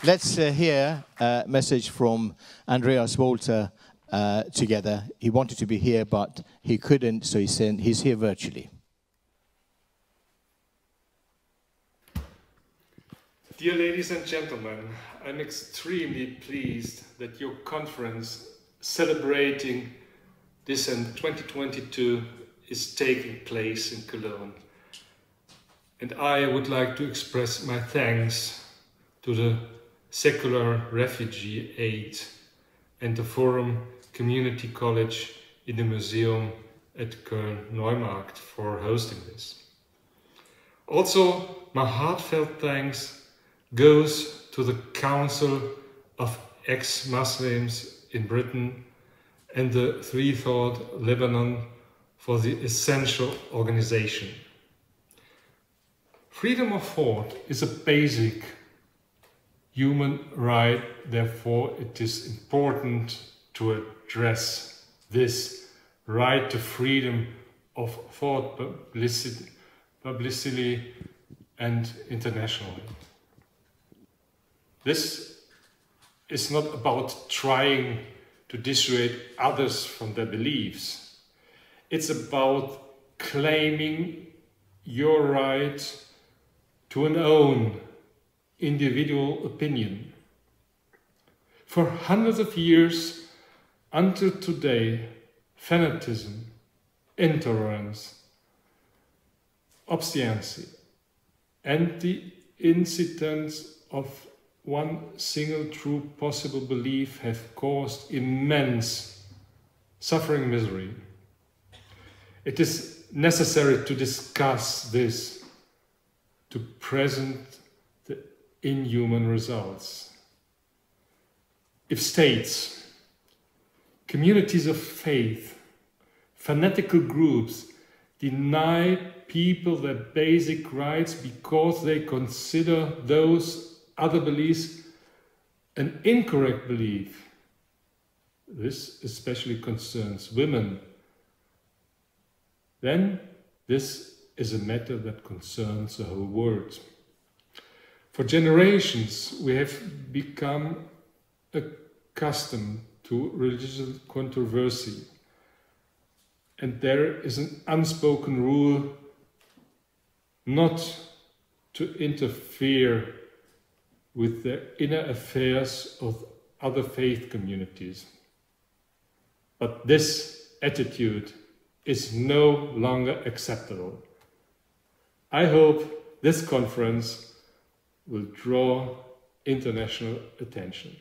Let's uh, hear a message from Andreas Wolter uh, together. He wanted to be here, but he couldn't, so he sent, he's here virtually. Dear ladies and gentlemen, I'm extremely pleased that your conference celebrating this in 2022 is taking place in Cologne. And I would like to express my thanks to the Secular Refugee Aid and the Forum Community College in the Museum at Köln Neumarkt for hosting this. Also, my heartfelt thanks goes to the Council of Ex-Muslims in Britain and the Freethought Lebanon for the essential organization. Freedom of thought is a basic human right, therefore it is important to address this right to freedom of thought publicly and internationally. This is not about trying to dissuade others from their beliefs. It's about claiming your right to an own individual opinion. For hundreds of years until today, fanatism, intolerance, obstinacy, and the incidence of one single true possible belief have caused immense suffering misery. It is necessary to discuss this to present the inhuman results. If states, communities of faith, fanatical groups deny people their basic rights because they consider those other beliefs an incorrect belief. This especially concerns women. Then this is a matter that concerns the whole world. For generations, we have become accustomed to religious controversy. And there is an unspoken rule not to interfere with the inner affairs of other faith communities. But this attitude is no longer acceptable. I hope this conference will draw international attention.